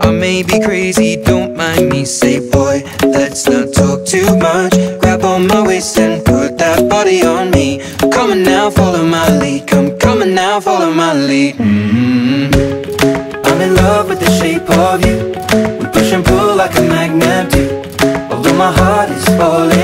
I may be crazy, don't mind me. Say, boy, let's not talk too much. Grab on my waist and put that body on me. Come on now, follow my lead. Come, on now, follow my lead. Mm-hmm. I'm in love with the shape of you. We push and pull like a magnet do. Although my heart is falling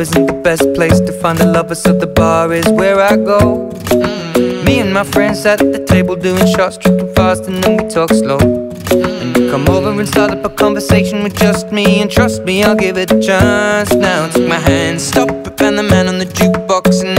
Isn't the best place to find a lover, so the bar is where I go. Mm. Me and my friends at the table doing shots, tripping fast, and then we talk slow. And you come over and start up a conversation with just me, and trust me, I'll give it a chance. Now take my hand, stop it, and the man on the jukebox, and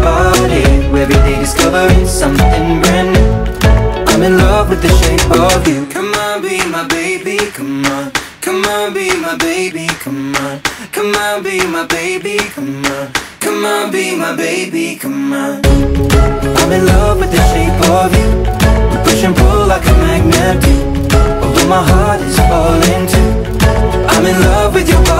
Body. Every day discovering something brand new. I'm in love with the shape of you. Come on, be my baby. Come on. Come on, be my baby. Come on. Come on, be my baby. Come on. Come on, be my baby. Come on. I'm in love with the shape of you. We push and pull like a magnet do. Although my heart is falling too. I'm in love with your body.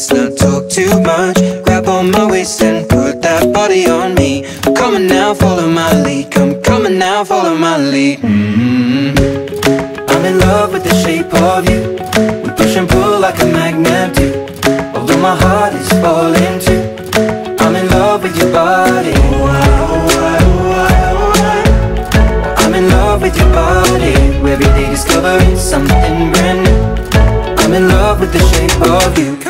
let's not talk too much. Grab on my waist and put that body on me. Come on now, follow my lead. Come, on now, follow my lead. Mm-hmm. I'm in love with the shape of you. We push and pull like a magnet do. Although my heart is falling too. I'm in love with your body. I'm in love with your body. Every day discovering something brand new. I'm in love with the shape of you.